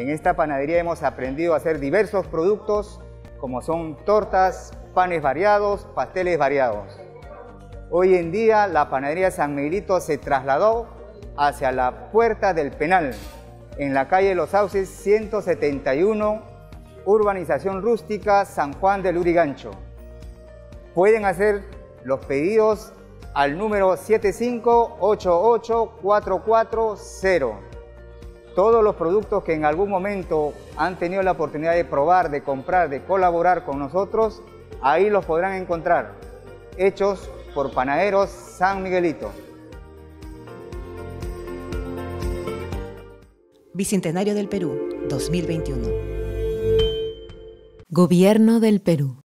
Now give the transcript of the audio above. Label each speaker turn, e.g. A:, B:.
A: En esta panadería hemos aprendido a hacer diversos productos como son tortas, panes variados, pasteles variados. Hoy en día la panadería San Miguelito se trasladó hacia la puerta del penal, en la calle Los Sauces 171, urbanización rústica San Juan del Urigancho. Pueden hacer los pedidos al número 7588440. Todos los productos que en algún momento han tenido la oportunidad de probar, de comprar, de colaborar con nosotros, ahí los podrán encontrar, hechos por Panaderos San Miguelito.
B: Bicentenario del Perú, 2021. Gobierno del Perú.